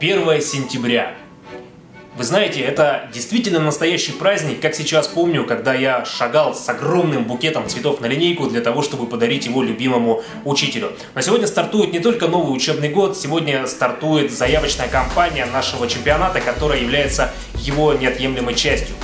1 сентября. Вы знаете, это действительно настоящий праздник, как сейчас помню, когда я шагал с огромным букетом цветов на линейку для того, чтобы подарить его любимому учителю. Но сегодня стартует не только новый учебный год, сегодня стартует заявочная кампания нашего чемпионата, которая является его неотъемлемой частью.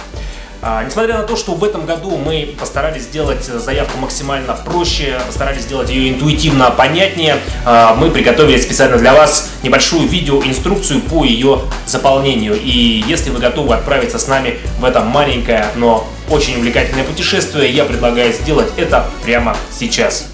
А, несмотря на то, что в этом году мы постарались сделать заявку максимально проще, постарались сделать ее интуитивно понятнее, а, мы приготовили специально для вас небольшую видеоинструкцию по ее заполнению. И если вы готовы отправиться с нами в это маленькое, но очень увлекательное путешествие, я предлагаю сделать это прямо сейчас.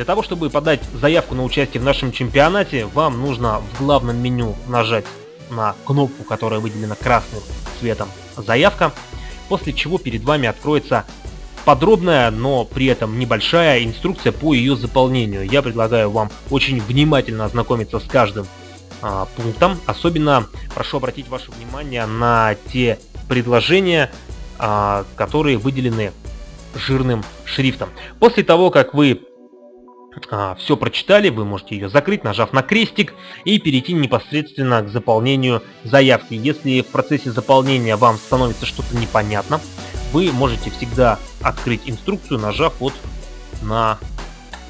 Для того, чтобы подать заявку на участие в нашем чемпионате, вам нужно в главном меню нажать на кнопку, которая выделена красным цветом «Заявка», после чего перед вами откроется подробная, но при этом небольшая инструкция по ее заполнению. Я предлагаю вам очень внимательно ознакомиться с каждым а, пунктом. Особенно прошу обратить ваше внимание на те предложения, а, которые выделены жирным шрифтом. После того, как вы а, все прочитали, вы можете ее закрыть, нажав на крестик и перейти непосредственно к заполнению заявки. Если в процессе заполнения вам становится что-то непонятно, вы можете всегда открыть инструкцию, нажав вот на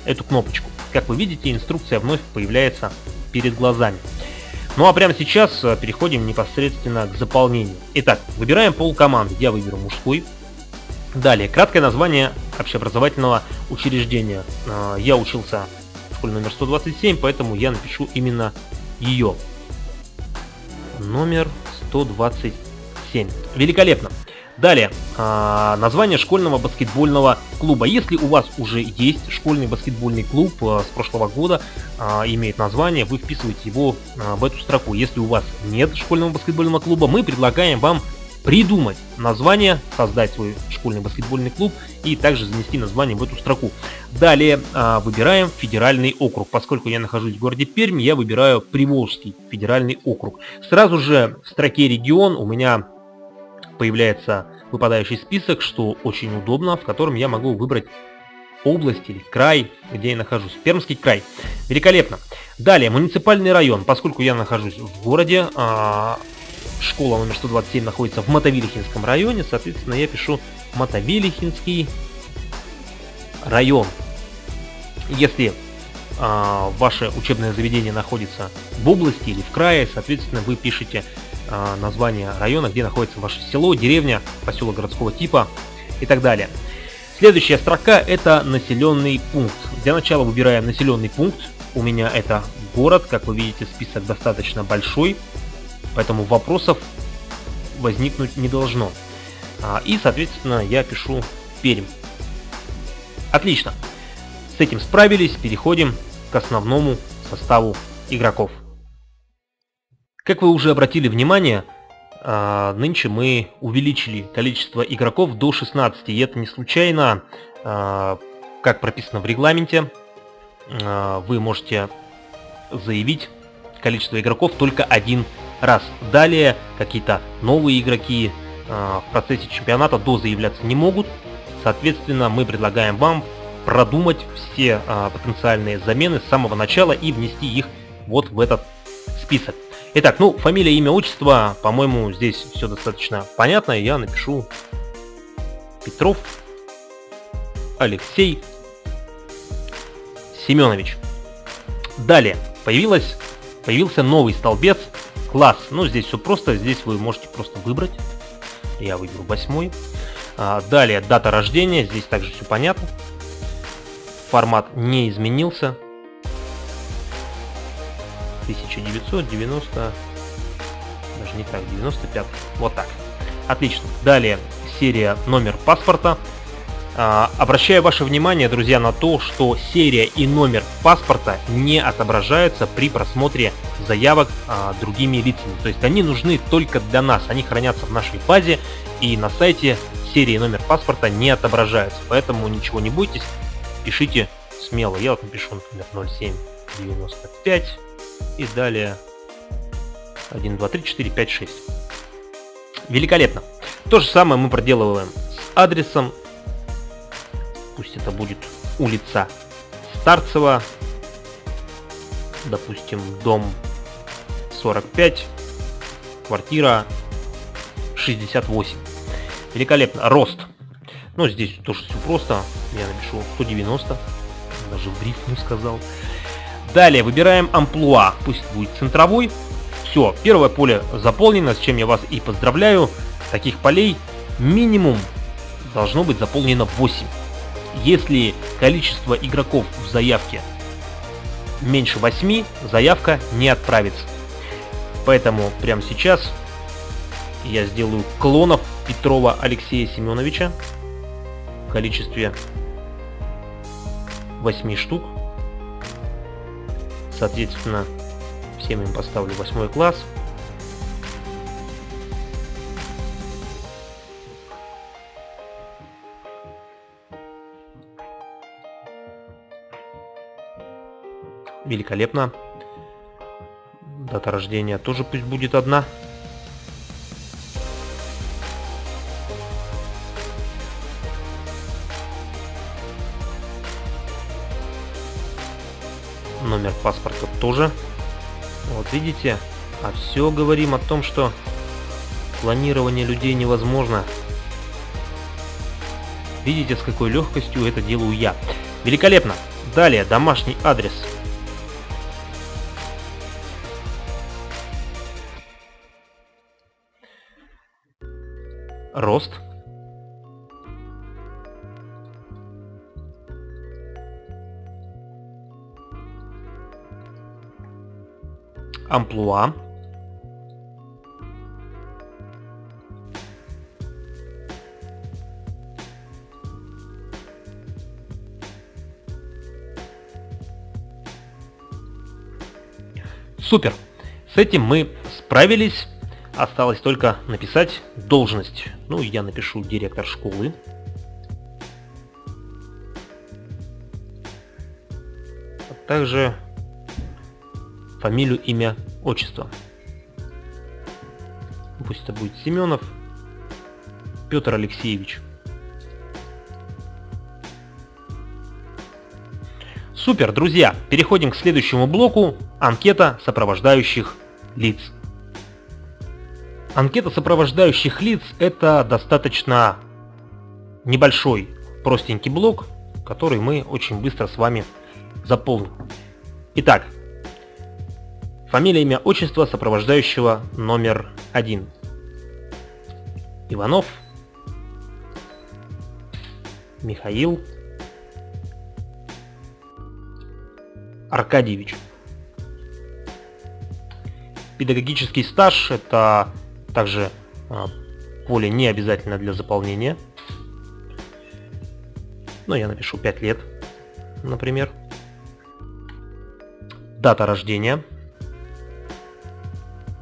эту кнопочку. Как вы видите, инструкция вновь появляется перед глазами. Ну а прямо сейчас э, переходим непосредственно к заполнению. Итак, выбираем пол команды. Я выберу мужской, Далее, краткое название общеобразовательного учреждения. А, я учился в школе номер 127, поэтому я напишу именно ее. Номер 127. Великолепно. Далее, а, название школьного баскетбольного клуба. Если у вас уже есть школьный баскетбольный клуб а, с прошлого года, имеет название, вы вписываете его в эту строку. Если у вас нет школьного баскетбольного клуба, мы предлагаем вам придумать название, создать свой школьный баскетбольный клуб и также занести название в эту строку. Далее а, выбираем федеральный округ. Поскольку я нахожусь в городе Пермь, я выбираю Приволжский федеральный округ. Сразу же в строке регион у меня появляется выпадающий список, что очень удобно, в котором я могу выбрать область или край, где я нахожусь. Пермский край. Великолепно. Далее, муниципальный район. Поскольку я нахожусь в городе, а, школа номер 127 находится в Мотовилихинском районе, соответственно, я пишу Мотовилихинский район. Если э, ваше учебное заведение находится в области или в крае, соответственно, вы пишете э, название района, где находится ваше село, деревня, поселок городского типа и так далее. Следующая строка это населенный пункт. Для начала выбираем населенный пункт. У меня это город, как вы видите, список достаточно большой. Поэтому вопросов возникнуть не должно. А, и, соответственно, я пишу Пермь. Отлично. С этим справились, переходим к основному составу игроков. Как вы уже обратили внимание, а, нынче мы увеличили количество игроков до 16. И это не случайно, а, как прописано в регламенте, вы можете заявить количество игроков только один раз. Далее какие-то новые игроки э, в процессе чемпионата до заявляться не могут. Соответственно, мы предлагаем вам продумать все э, потенциальные замены с самого начала и внести их вот в этот список. Итак, ну, фамилия, имя, отчество, по-моему, здесь все достаточно понятно. Я напишу Петров Алексей Семенович. Далее появилась, появился новый столбец класс. Ну, здесь все просто, здесь вы можете просто выбрать. Я выберу восьмой. А, далее, дата рождения, здесь также все понятно. Формат не изменился. 1990, даже не так, 95, вот так. Отлично. Далее, серия, номер паспорта. А, обращаю ваше внимание, друзья, на то, что серия и номер паспорта не отображаются при просмотре заявок а, другими лицами. То есть они нужны только для нас, они хранятся в нашей базе и на сайте серия и номер паспорта не отображаются. Поэтому ничего не бойтесь, пишите смело. Я вот напишу, например, 0795 и далее 1, 2, 3, 4, 5, 6. Великолепно. То же самое мы проделываем адресом. Пусть это будет улица Старцева, допустим, дом 45, квартира 68. Великолепно. Рост. Ну, здесь тоже все просто. Я напишу 190. Даже в рифму сказал. Далее выбираем амплуа. Пусть будет центровой. Все, первое поле заполнено, с чем я вас и поздравляю. Таких полей минимум должно быть заполнено 8. Если количество игроков в заявке меньше 8, заявка не отправится. Поэтому прямо сейчас я сделаю клонов Петрова Алексея Семеновича в количестве 8 штук. Соответственно, всем им поставлю 8 класс. Великолепно. Дата рождения тоже пусть будет одна. Номер паспорта тоже. Вот видите, а все говорим о том, что планирование людей невозможно. Видите, с какой легкостью это делаю я. Великолепно. Далее, домашний адрес. Рост. Амплуа. Супер! С этим мы справились. Осталось только написать должность. Ну, я напишу директор школы. А также фамилию, имя, отчество. Пусть это будет Семенов Петр Алексеевич. Супер, друзья! Переходим к следующему блоку. Анкета сопровождающих лиц. Анкета сопровождающих лиц это достаточно небольшой, простенький блок, который мы очень быстро с вами заполним. Итак, фамилия, имя, отчество сопровождающего номер один. Иванов Михаил Аркадьевич. Педагогический стаж это также а, поле не обязательно для заполнения. Но я напишу 5 лет, например. Дата рождения.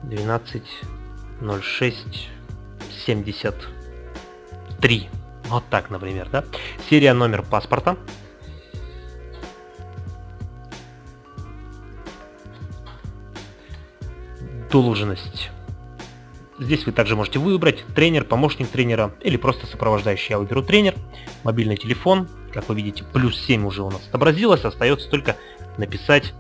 12.06.73. Вот так, например, да? Серия номер паспорта. Должность Здесь вы также можете выбрать тренер, помощник тренера или просто сопровождающий. Я выберу тренер, мобильный телефон. Как вы видите, плюс 7 уже у нас отобразилось. Остается только написать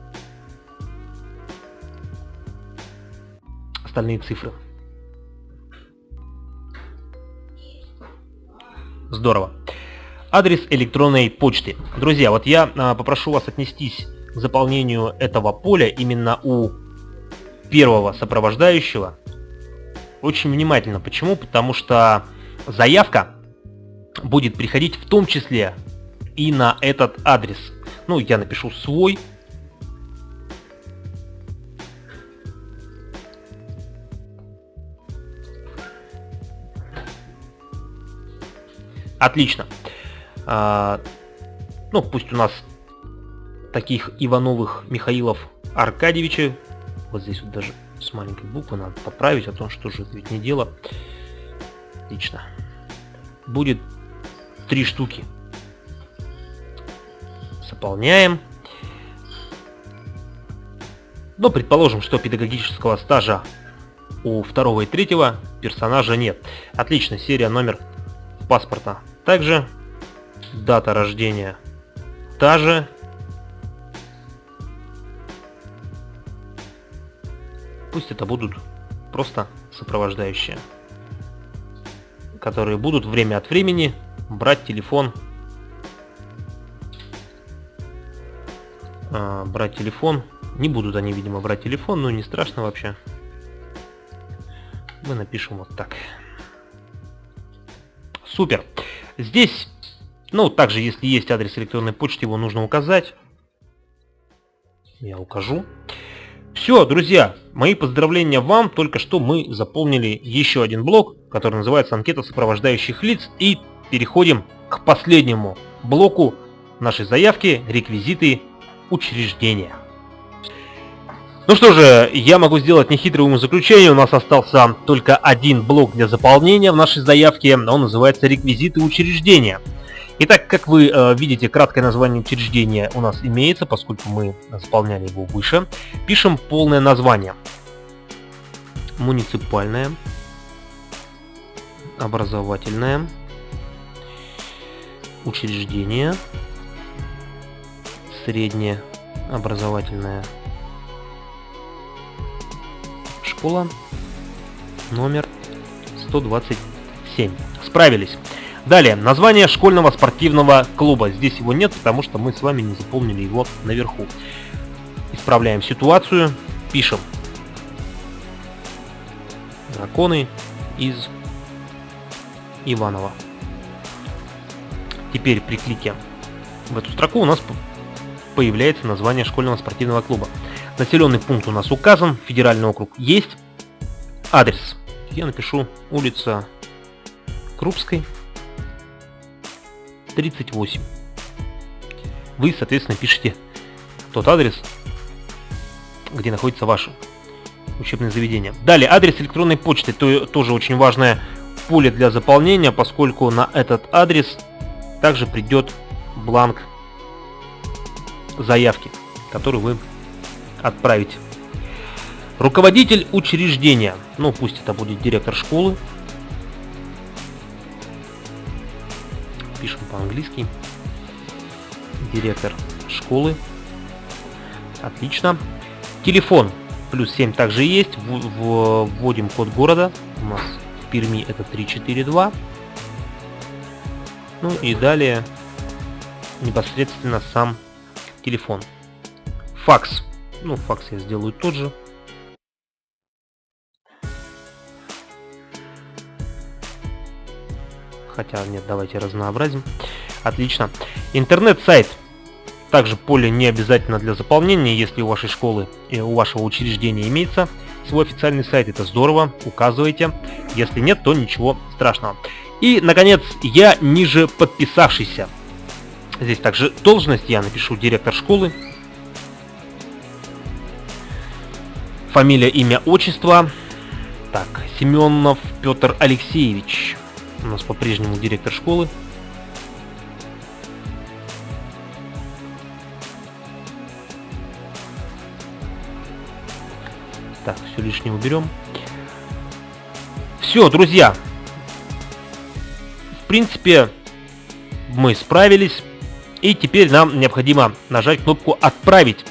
остальные цифры. Здорово. Адрес электронной почты. Друзья, вот я а, попрошу вас отнестись к заполнению этого поля именно у первого сопровождающего очень внимательно. Почему? Потому что заявка будет приходить в том числе и на этот адрес. Ну, я напишу свой. Отлично. А, ну, пусть у нас таких Ивановых Михаилов Аркадьевича, вот здесь вот даже с маленькой буквы надо поправить, о том, что же это ведь не дело. Отлично. Будет три штуки. Заполняем. Но предположим, что педагогического стажа у второго и третьего персонажа нет. Отлично, серия номер паспорта также. Дата рождения та же. Пусть это будут просто сопровождающие, которые будут время от времени брать телефон, а, брать телефон. Не будут они, видимо, брать телефон, но не страшно вообще. Мы напишем вот так. Супер. Здесь, ну, также, если есть адрес электронной почты, его нужно указать. Я укажу. Все, друзья, мои поздравления вам. Только что мы заполнили еще один блок, который называется «Анкета сопровождающих лиц». И переходим к последнему блоку нашей заявки «Реквизиты учреждения». Ну что же, я могу сделать нехитрое заключение. У нас остался только один блок для заполнения в нашей заявке. Он называется «Реквизиты учреждения». Итак, как вы э, видите, краткое название учреждения у нас имеется, поскольку мы заполняли его выше. Пишем полное название. Муниципальное, образовательное, учреждение, среднее образовательное школа, номер 127. Справились. Далее, название школьного спортивного клуба. Здесь его нет, потому что мы с вами не заполнили его наверху. Исправляем ситуацию, пишем драконы из Иванова. Теперь при клике в эту строку у нас появляется название школьного спортивного клуба. Населенный пункт у нас указан, федеральный округ есть. Адрес. Я напишу улица Крупской, 38. Вы, соответственно, пишете тот адрес, где находится ваше учебное заведение. Далее, адрес электронной почты, то, тоже очень важное поле для заполнения, поскольку на этот адрес также придет бланк заявки, который вы отправите. Руководитель учреждения, ну пусть это будет директор школы, пишем по-английски. Директор школы. Отлично. Телефон. Плюс 7 также есть. Вводим код города. У нас в Перми это 342. Ну и далее непосредственно сам телефон. Факс. Ну, факс я сделаю тот же. Хотя нет, давайте разнообразим. Отлично. Интернет-сайт. Также поле не обязательно для заполнения, если у вашей школы и у вашего учреждения имеется свой официальный сайт, это здорово, указывайте. Если нет, то ничего страшного. И, наконец, я ниже подписавшийся. Здесь также должность, я напишу директор школы. Фамилия, имя, отчество. Так, Семенов Петр Алексеевич. У нас по-прежнему директор школы. Так, все лишнее уберем. Все, друзья. В принципе, мы справились. И теперь нам необходимо нажать кнопку «Отправить».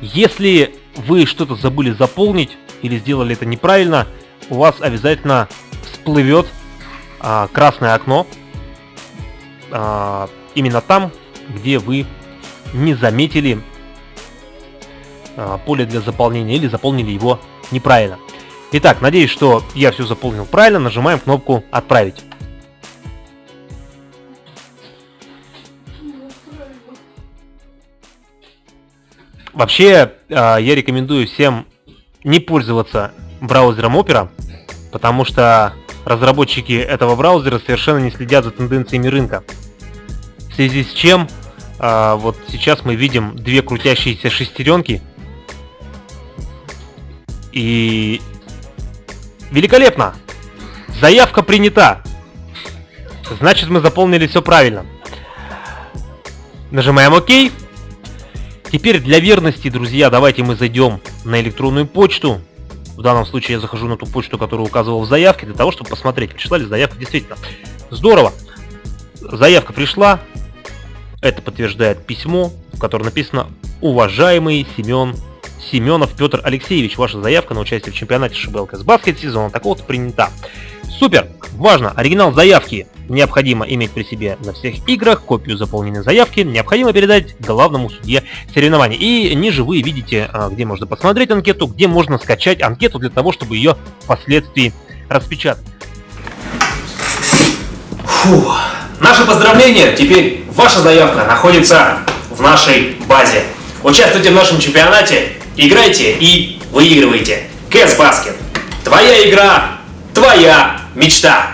Если вы что-то забыли заполнить или сделали это неправильно, у вас обязательно всплывет а, красное окно а, именно там, где вы не заметили а, поле для заполнения или заполнили его неправильно. Итак, надеюсь, что я все заполнил правильно. Нажимаем кнопку «Отправить». Вообще, я рекомендую всем не пользоваться браузером Opera, потому что разработчики этого браузера совершенно не следят за тенденциями рынка. В связи с чем а, вот сейчас мы видим две крутящиеся шестеренки. И великолепно! Заявка принята! Значит, мы заполнили все правильно. Нажимаем ОК. Теперь для верности, друзья, давайте мы зайдем на электронную почту. В данном случае я захожу на ту почту, которую указывал в заявке, для того, чтобы посмотреть, пришла ли заявка действительно. Здорово. Заявка пришла. Это подтверждает письмо, в котором написано «Уважаемый Семен Семенов Петр Алексеевич, ваша заявка на участие в чемпионате ШБЛКС Баскет сезона такого-то принята. Супер! Важно, оригинал заявки необходимо иметь при себе на всех играх, копию заполненной заявки необходимо передать главному судье соревнований. И ниже вы видите, а, где можно посмотреть анкету, где можно скачать анкету для того, чтобы ее впоследствии распечатать. Фу. Наши поздравления, теперь ваша заявка находится в нашей базе. Участвуйте в нашем чемпионате, играйте и выигрывайте. Кэс Баскет. Твоя игра, твоя Mixta.